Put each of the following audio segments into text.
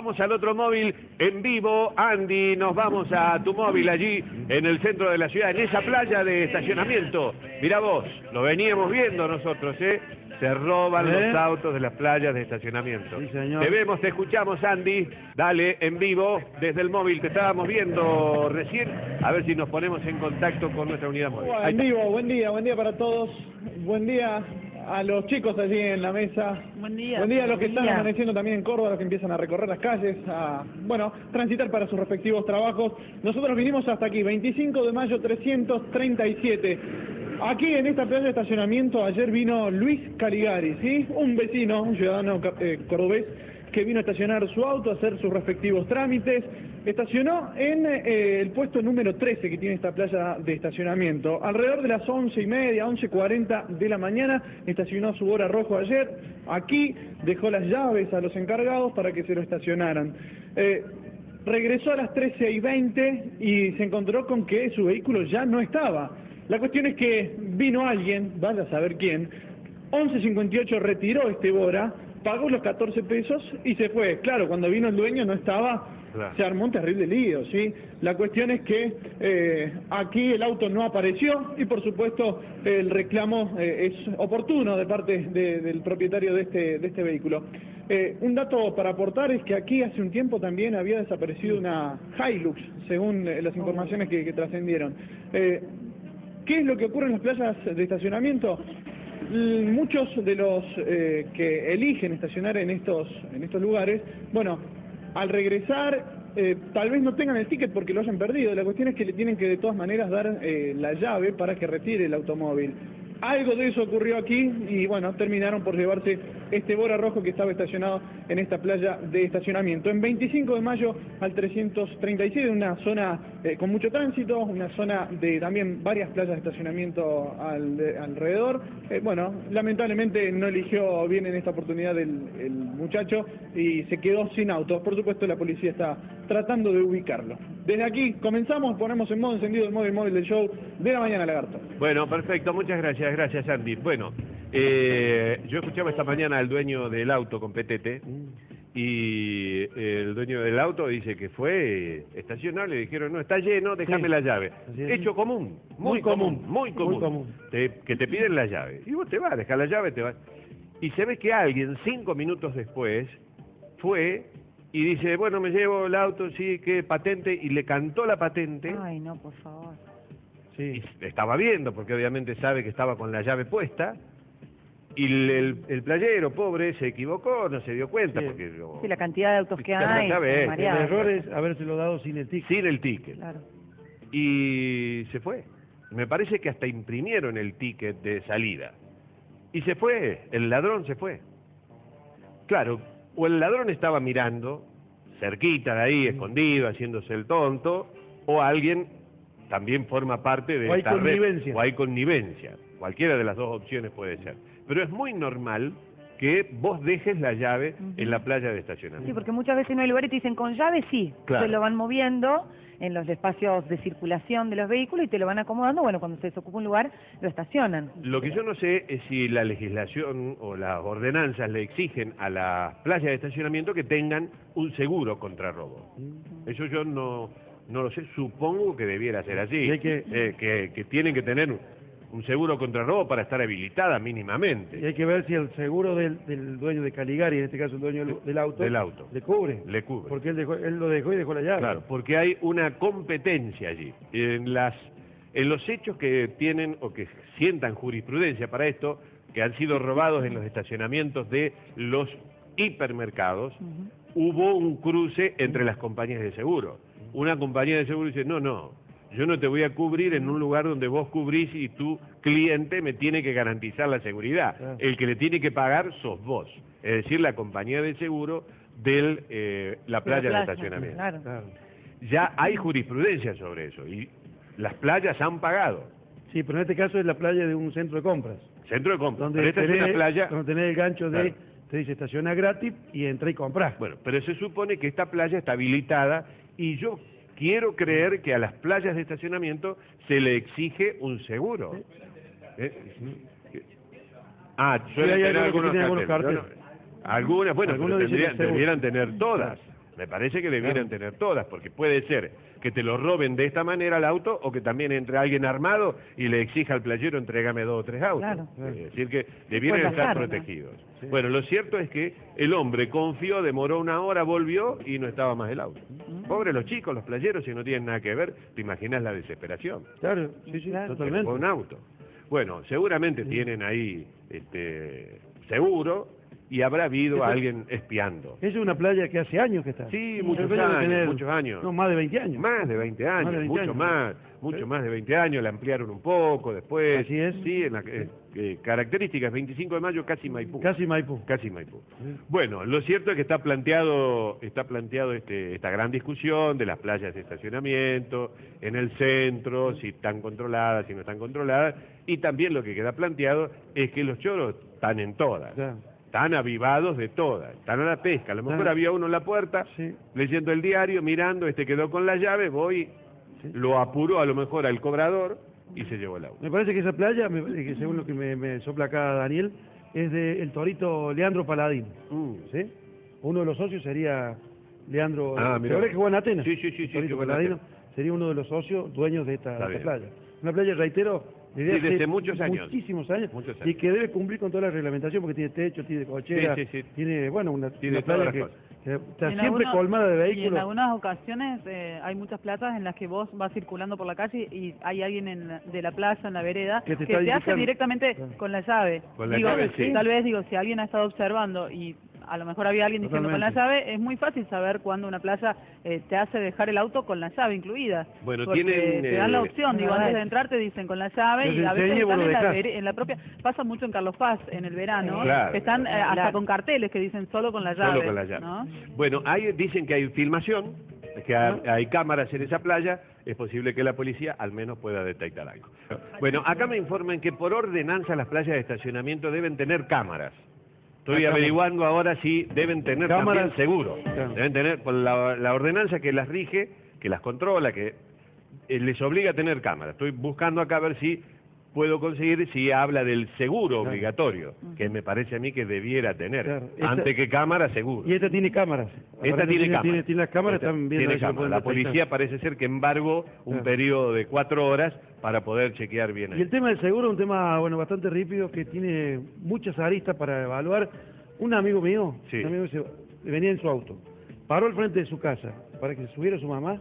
Vamos al otro móvil en vivo. Andy, nos vamos a tu móvil allí en el centro de la ciudad, en esa playa de estacionamiento. Mirá vos, lo veníamos viendo nosotros, ¿eh? Se roban ¿Eh? los autos de las playas de estacionamiento. Sí, señor. Te vemos, te escuchamos, Andy. Dale, en vivo, desde el móvil. Te estábamos viendo recién. A ver si nos ponemos en contacto con nuestra unidad móvil. En vivo, buen día, buen día para todos. Buen día a los chicos allí en la mesa. Buen día. Buen día a los que están día. amaneciendo también en Córdoba, los que empiezan a recorrer las calles, a, bueno, transitar para sus respectivos trabajos. Nosotros vinimos hasta aquí, 25 de mayo 337. Aquí en esta playa de estacionamiento ayer vino Luis Caligari, ¿sí? Un vecino, un ciudadano eh, cordobés que vino a estacionar su auto, a hacer sus respectivos trámites. Estacionó en eh, el puesto número 13 que tiene esta playa de estacionamiento. Alrededor de las once y media, 11.40 de la mañana, estacionó su hora rojo ayer. Aquí dejó las llaves a los encargados para que se lo estacionaran. Eh, regresó a las 13 y 20 y se encontró con que su vehículo ya no estaba. La cuestión es que vino alguien, vaya a saber quién, 11.58 retiró este Bora, pagó los 14 pesos y se fue. Claro, cuando vino el dueño no estaba, Claro. se armó un terrible lío, ¿sí? La cuestión es que eh, aquí el auto no apareció y por supuesto el reclamo eh, es oportuno de parte de- del propietario de este, de este vehículo. Eh, un dato para aportar es que aquí hace un tiempo también había desaparecido una Hilux, según eh, las informaciones que, que trascendieron. Eh, ¿Qué es lo que ocurre en las playas de estacionamiento? L- Muchos de los eh, que eligen estacionar en estos, en estos lugares, bueno, al regresar eh, tal vez no tengan el ticket porque lo hayan perdido. La cuestión es que le tienen que de todas maneras dar eh, la llave para que retire el automóvil. Algo de eso ocurrió aquí y bueno, terminaron por llevarse este Bora rojo que estaba estacionado en esta playa de estacionamiento. En 25 de mayo al 337, una zona eh, con mucho tránsito, una zona de también varias playas de estacionamiento al- de- alrededor. Eh, bueno, lamentablemente no eligió bien en esta oportunidad el, el muchacho y se quedó sin autos. Por supuesto, la policía está tratando de ubicarlo. Desde aquí comenzamos, ponemos en modo encendido el móvil móvil del show de la mañana, Lagarto. Bueno, perfecto, muchas gracias, gracias Andy. Bueno, eh, yo escuchaba esta mañana al dueño del auto con Petete y el dueño del auto dice que fue estacionar, le dijeron, no, está lleno, déjame Sí. la llave. Hecho común, muy, Muy común, común, muy común, muy común. Te- que te piden la llave. Y vos te vas, dejas la llave, te vas. Y se ve que alguien, cinco minutos después, fue y dice, bueno, me llevo el auto, sí, que patente, y le cantó la patente. Ay, no, por favor. Sí. y estaba viendo, porque obviamente sabe que estaba con la llave puesta, y el, el, el playero, pobre, se equivocó, no se dio cuenta, Sí. porque lo- Sí, la cantidad de autos que Ya hay. sabes, El mareado. error es habérselo dado sin el ticket. sin el ticket. Claro. Y se fue. Me parece que hasta imprimieron el ticket de salida. Y se fue, el ladrón se fue. Claro, o el ladrón estaba mirando, cerquita de ahí, escondido, haciéndose el tonto, o alguien también forma parte de O hay esta red, o hay connivencia. Cualquiera de las dos opciones puede ser. Pero es muy normal que vos dejes la llave en la playa de Sí, estacionamiento. porque muchas veces no hay lugares y te dicen con llave sí. Claro. Se lo van moviendo en los espacios de circulación de los vehículos y te lo van acomodando. Bueno, cuando se desocupa un lugar, lo estacionan. Lo que yo no sé es si la legislación o las ordenanzas le exigen a las playas de estacionamiento que tengan un seguro contra robo. Eso yo no, no lo sé, supongo que debiera ser así. Que- Eh, que, que tienen que tener un, seguro contra robo para estar habilitada Y mínimamente. hay que ver si el seguro del, del dueño de Caligari, en este caso el dueño del, del auto, Del auto. le cubre. Le cubre. Porque él, dejó, él lo dejó y dejó la llave. Claro, porque hay una competencia allí. En, las, en los hechos que tienen o que sientan jurisprudencia para esto, que han sido robados en los estacionamientos de los hipermercados, hubo un cruce entre las compañías de seguro. Una compañía de seguro dice, no, no, yo no te voy a cubrir en un lugar donde vos cubrís y tu cliente me tiene que garantizar la seguridad. Claro. El que le tiene que pagar sos vos, es decir, la compañía de seguro de eh, la playa de playa, estacionamiento. Claro. Claro. Ya hay jurisprudencia sobre eso y las playas han pagado. Sí, pero en este caso es la playa de un centro de compras. Centro de compras. Donde Pero esta es tenés, una playa. donde tenés el gancho de, Claro. te dice estaciona gratis y entra y compras. Bueno, pero se supone que esta playa está habilitada y yo quiero creer que a las playas de estacionamiento se le exige un seguro. ¿Eh? Ah, Sí, suelen hay tener algunos algunos carteles. Algunas, bueno, pero tendrían, debieran tener todas. Me parece que debieran tener todas, porque puede ser que te lo roben de esta manera el auto o que también entre alguien armado y le exija al playero entregame dos o tres autos. Claro. Es decir, que debieran estar protegidos. Bueno, lo cierto es que el hombre confió, demoró una hora, volvió y no estaba más el auto. Pobre los chicos, los playeros, si no tienen nada que ver, te imaginas la desesperación. Claro, sí, sí, Claro. totalmente. Fue un auto. Bueno, seguramente tienen ahí este seguro y habrá habido Esto- alguien espiando. Es una playa que hace años que está. Sí, muchos años, tener- muchos años. No, más de 20 años. Más de 20 años, Más de 20 mucho años. más, mucho más de 20 años, la ampliaron un poco después. Así es. Sí, en la, eh, eh, características, 25 de mayo, casi Maipú. Casi Maipú. Casi Maipú. Bueno, lo cierto es que está planteado, está planteado este, esta gran discusión de las playas de estacionamiento, en el centro, si están controladas, si no están controladas, y también lo que queda planteado es que los choros están en todas. Están avivados de todas, están a la pesca. A lo mejor había uno en la puerta, Sí. leyendo el diario, mirando, este quedó con la llave, voy, lo apuró a lo mejor al cobrador y se llevó el auto. Me parece que esa playa, me parece que según lo que me, me sopla acá Daniel, es de el torito Leandro Paladín. Mm. ¿Sí? Uno de los socios sería Leandro. Ah, ¿te mirá. acordás que juega en Atenas? Sí, sí, sí, sí, Paladino sería uno de los socios dueños de esta, de esta playa. Una playa, reitero, desde, Sí, desde muchos años. Muchísimos años. Muchos Y que debe cumplir con toda la reglamentación porque tiene techo, tiene cochera, Sí, sí, sí. tiene, bueno, una, Tiene una playa que, está siempre algunos- colmada de Y en vehículos. algunas ocasiones eh, hay muchas plazas en las que vos vas circulando por la calle y hay alguien en la- de la plaza, en la vereda, Que te que te hace directamente con la llave. Con la Digo, llave, sí. Tal vez, digo, si alguien ha estado observando y a lo mejor había alguien diciendo con la llave, es muy fácil saber cuando una playa eh, te hace dejar el auto con la llave incluida. Bueno, Porque tienen, te dan la eh, opción, digo, antes de entrar te dicen con la llave y a veces están en la, en la propia... Pasa mucho en Carlos Paz, en el verano, Claro, que están eh, hasta con carteles que dicen solo con la llave. Solo con la llave. ¿no? Bueno, hay, dicen que hay filmación, que hay, hay cámaras en esa playa, es posible que la policía al menos pueda detectar algo. Bueno, acá me informan que por ordenanza las playas de estacionamiento deben tener cámaras. Estoy averiguando ahora si deben tener Cámaras. seguro. Claro. Deben tener, por la, la ordenanza que las rige, que las controla, que eh, les obliga a tener cámaras. Estoy buscando acá a ver si puedo conseguir si habla del seguro Claro. obligatorio, que me parece a mí que debiera tener. Claro. Esta- Antes que cámara, seguro. Y esta tiene cámaras. Esta Ahora tiene, cámaras. Tiene, tiene las cámaras, Esta viendo tiene a ver si lo cámaras. pueden La policía parece ser que embargó un Claro. periodo de cuatro horas para poder chequear bien Y ahí. el tema del seguro es un tema bueno bastante rípido que tiene muchas aristas para evaluar. Un amigo mío, Sí. un amigo se- venía en su auto, paró al frente de su casa para que subiera su mamá,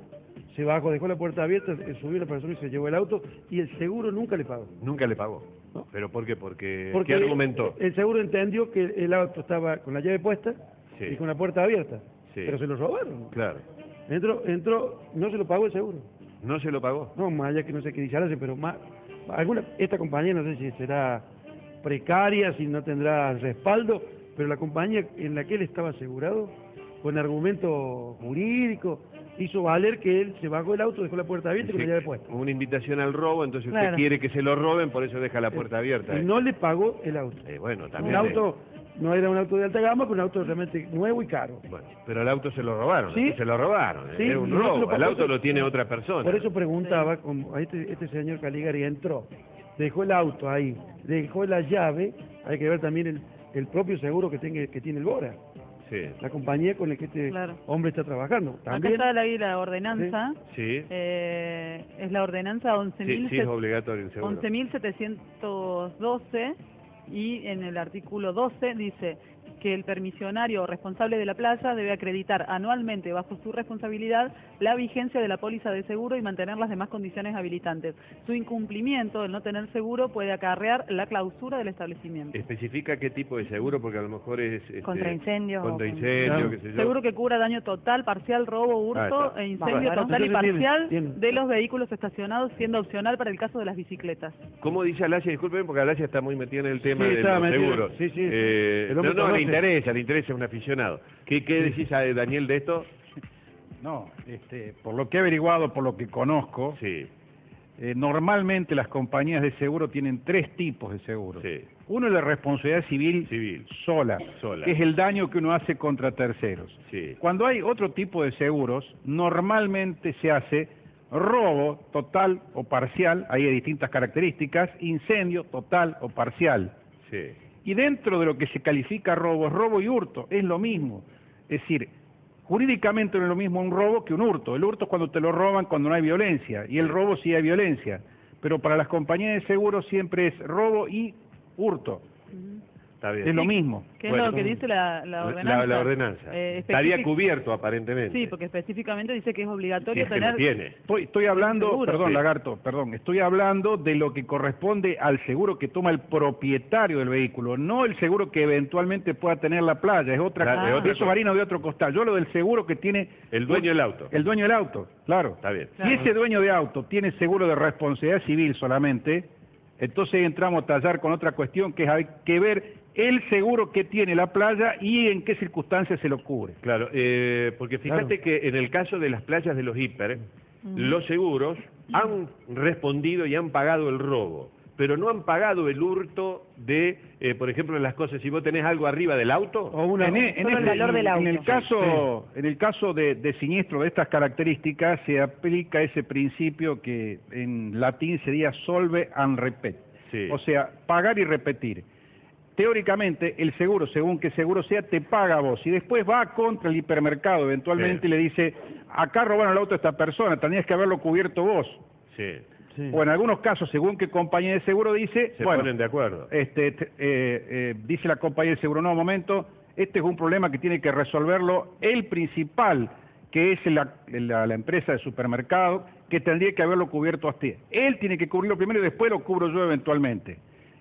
se bajó, dejó la puerta abierta, subió la persona y se llevó el auto y el seguro nunca le pagó. Nunca le pagó. No. ¿Pero por qué? Porque, Porque ¿Qué argumentó? el seguro entendió que el auto estaba con la llave puesta Sí. y con la puerta abierta, Sí. pero se lo robaron. Claro. Entró, entró, no se lo pagó el seguro. ¿No se lo pagó? No, más allá que no sé qué dice pero más, alguna, esta compañía no sé si será precaria, si no tendrá respaldo, pero la compañía en la que él estaba asegurado, con argumento jurídico, hizo valer que él se bajó del auto, dejó la puerta abierta y con la llave puesta. Una invitación al robo, entonces usted Claro. quiere que se lo roben, por eso deja la puerta abierta. Y eh. no le pagó el auto. Eh, bueno, Un también. auto, no era un auto de alta gama, pero un auto realmente nuevo y caro. eh, bueno, pero el auto se lo robaron. Sí. Se lo robaron. eh, Sí, es un no robo. El auto lo tiene otra persona. Por eso preguntaba, como a este, este señor Caligari entró, dejó el auto ahí, dejó la llave, hay que ver también el, el propio seguro que, tenga, que tiene el Bora. Sí. la compañía con la que este Claro. hombre está trabajando. Acá También, está la, la ordenanza, Sí. eh, es la ordenanza Sí, sí, es obligatorio el seguro. 11.712 y en el artículo 12 dice que el permisionario o responsable de la playa debe acreditar anualmente bajo su responsabilidad la vigencia de la póliza de seguro y mantener las demás condiciones habilitantes. Su incumplimiento, el no tener seguro, puede acarrear la clausura del establecimiento. ¿Especifica qué tipo de seguro? Porque a lo mejor es... este, Contra incendios Contra con- incendio, Claro. qué sé yo. Seguro que cubra daño total, parcial, robo, hurto e incendio total y tiene- parcial tiene- de los vehículos estacionados, siendo opcional para el caso de las bicicletas. ¿Cómo dice Alasia? Disculpen, porque Alasia está muy metida en el tema Sí, de los seguros. Sí, sí. Eh, no, no. Interesa, le interesa, es un aficionado. ¿Qué, qué decís, a Daniel, de esto? No, este, por lo que he averiguado, por lo que conozco, Sí, eh, normalmente las compañías de seguro tienen tres tipos de seguro. sí, Uno es la responsabilidad civil, civil, sola, Sola. que es el daño que uno hace contra terceros. sí. Cuando hay otro tipo de seguros, normalmente se hace robo total o parcial, ahí hay distintas características, incendio total o parcial. Sí, Y dentro de lo que se califica robo, robo y hurto, es lo mismo. Es decir, Jurídicamente no es lo mismo un robo que un hurto. El hurto es cuando te lo roban cuando no hay violencia y el robo sí hay violencia. Pero para las compañías de seguros siempre es robo y hurto. Está bien. Es lo mismo. ¿Qué es lo que dice la, la ordenanza? La, la ordenanza. Eh, Estaría cubierto aparentemente. Sí, porque específicamente dice que es Si obligatorio es que tener... tiene. Estoy, estoy hablando, Seguro. perdón, Sí. Lagarto, perdón, estoy hablando de lo que corresponde al seguro que toma el propietario del vehículo, no el seguro que eventualmente pueda tener la playa, es otra Claro, cosa, es otra eso de otro costal. Yo lo del seguro que tiene El dueño del auto. el dueño del auto, claro. Está bien. Si ese dueño de auto tiene seguro de responsabilidad civil solamente, entonces entramos a tallar con otra cuestión que es hay que ver el seguro que tiene la playa y en qué circunstancias se lo cubre. Claro, eh, porque fíjate que en el caso de las playas de los hiper, los seguros han respondido y han pagado el robo, pero no han pagado el hurto de, eh, por ejemplo, las cosas. Si vos tenés algo arriba del auto, O una, en, el este- valor del en el auto. caso, en el caso de, de siniestro de estas características se aplica ese principio que en latín sería solve and repet, Sí. o sea, pagar y repetir. Teóricamente, el seguro, según que seguro sea, te paga a vos y después va contra el hipermercado eventualmente Sí. y le dice, acá robaron el auto a esta persona, tenías que haberlo cubierto vos. sí, Sí. O en algunos casos, según qué compañía de seguro dice, se bueno, ponen de acuerdo. este, te- eh, eh, dice la compañía de seguro, no, momento, este es un problema que tiene que resolverlo el principal, que es la, la- la empresa de supermercado, que tendría que haberlo cubierto a usted. Él tiene que cubrirlo primero y después lo cubro yo eventualmente.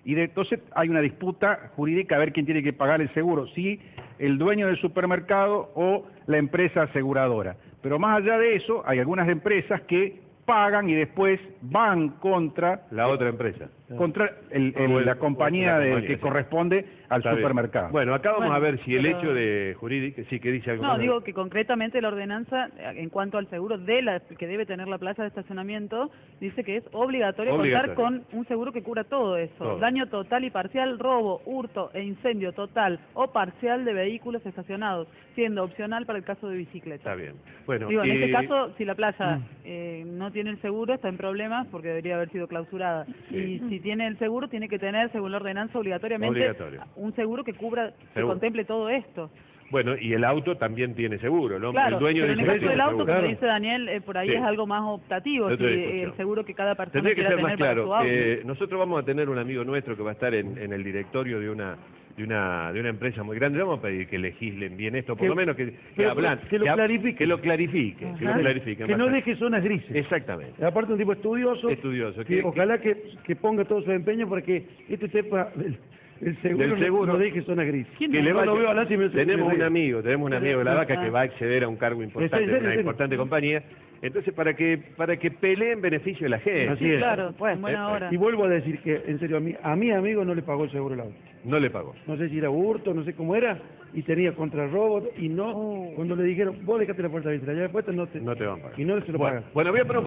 Y de, entonces hay una disputa jurídica a ver quién tiene que pagar el seguro, si el dueño del supermercado o la empresa aseguradora. Pero más allá de eso, hay algunas empresas que pagan y después van contra La otra empresa. Contra el- el- O el- la compañía la que sí. corresponde al Está bien. supermercado. Bueno, acá vamos Bueno, a ver si el pero- hecho de jurídico, sí que dice algo No, más. digo que concretamente la ordenanza, eh, en cuanto al seguro de la que debe tener la plaza de estacionamiento, dice que es obligatorio, Obligatorio. contar con un seguro que cubra todo eso. Todo. Daño total y parcial, robo, hurto e incendio total o parcial de vehículos estacionados, siendo opcional para el caso de bicicleta. Está bien. Bueno, Digo, en eh, este caso, si la plaza Mm. eh, no tiene el seguro, está en problemas porque debería haber sido clausurada. Y si tiene el seguro, tiene que tener, según la ordenanza, obligatoriamente Obligatorio. un seguro que cubra, que Seguro. contemple todo esto. Bueno, y el auto también tiene seguro, ¿no? Claro, el dueño pero del en el seguro caso del auto, seguro. como dice Daniel, eh, por ahí Sí. es algo más optativo, si discusión. el seguro que cada persona Tendría que ser más tener para su claro. auto. Eh, nosotros vamos a tener un amigo nuestro que va a estar en, en el directorio de una de una de una empresa muy grande. Le Vamos a pedir que legislen bien esto, por Que- lo menos que, que hablan, que lo hab- clarifique. que lo clarifique, que lo que no deje zonas grises. Exactamente. Aparte un tipo estudioso, Estudioso, que que- ojalá que, que ponga todo su empeño para que este tema del seguro, Del no- seguro. No, deje zonas grises. ¿Quién Que no? le Yo vaya- lo veo y me- tenemos un amigo, tenemos un amigo de la vaca que va a acceder a un cargo importante ¿En serio, de una importante compañía. Entonces, para que para que pelee en beneficio de la gente. Así Sí, es. claro, Pues, en buena eh, hora. Y vuelvo a decir que, en serio, a mí, a mi amigo no le pagó el seguro el auto. No le pagó. No sé si era hurto, no sé cómo era, y tenía contra robo, y no, Oh. cuando le dijeron, vos dejate la puerta abierta, ya después no te, No te van a pagar. y no se lo bueno, pagan. bueno, voy a poner un